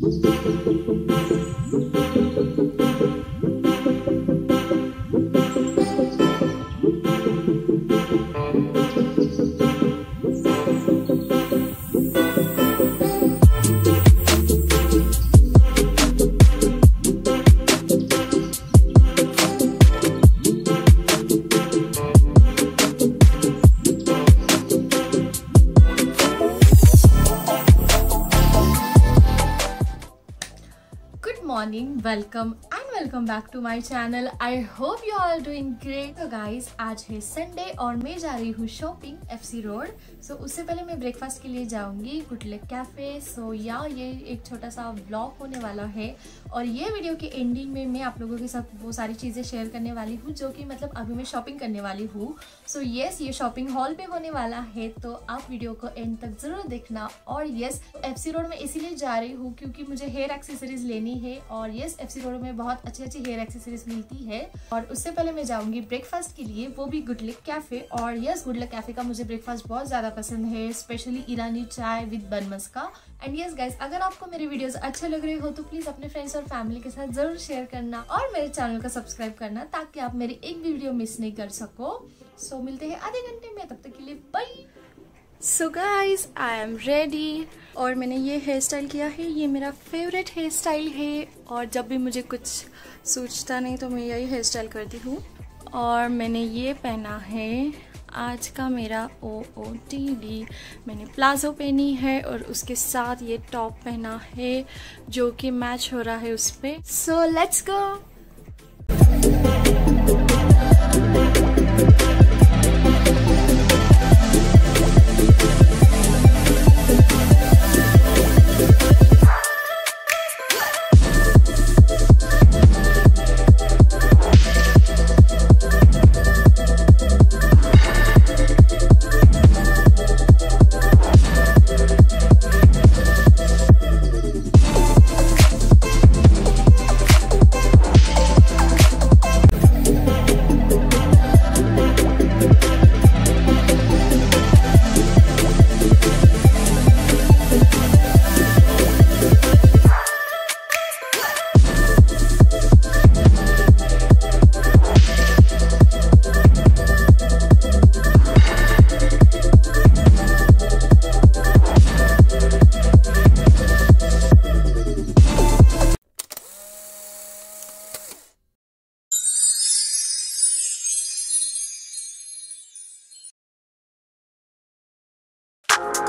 Música morning. Welcome welcome back to my channel I hope you are doing great तो guys आज है Sunday और मैं जा रही हूँ shopping F C road so उससे पहले मैं ब्रेकफास्ट के लिए जाऊँगी गुटलेक कैफ़े सो या ये एक छोटा सा ब्लॉग होने वाला है और ये वीडियो के एंडिंग में मैं आप लोगों के साथ वो सारी चीज़ें शेयर करने वाली हूँ, जो कि मतलब अभी मैं शॉपिंग करने वाली हूँ. सो येस ये शॉपिंग हॉल पर होने वाला है तो आप वीडियो को एंड तक ज़रूर देखना. और येस एफ़ सी रोड में इसीलिए जा रही हूँ क्योंकि मुझे हेयर एक्सेसरीज लेनी है और येस एफ़ सी रोड में बहुत अच्छी अच्छी हेयर एक्सेसरीज मिलती है। और उससे पहले मैं जाऊँगी ब्रेकफास्ट के लिए वो भी गुडलिक कैफ़े और यस गुडलिक कैफ़े का मुझे ब्रेकफास्ट बहुत ज़्यादा पसंद है स्पेशली ईरानी चाय विद बनमस का। एंड यस गाइस अगर आपको मेरे वीडियोस अच्छे लग रहे हो तो प्लीज़ अपने फ्रेंड्स और फैमिली के साथ ज़रूर शेयर करना और मेरे चैनल को सब्सक्राइब करना ताकि आप मेरी एक भी वीडियो मिस नहीं कर सको। सो so, मिलते हैं आधे घंटे में तब तक के लिए bye so guys I am ready और मैंने ये हेयर स्टाइल किया है, ये मेरा फेवरेट हेयर स्टाइल है और जब भी मुझे कुछ सोचता नहीं तो मैं यही हेयर स्टाइल करती हूँ। और मैंने ये पहना है, आज का मेरा ओ ओ टी डी मैंने प्लाजो पहनी है और उसके साथ ये टॉप पहना है, जो कि मैच हो रहा है उस पर सो लेट्स गो you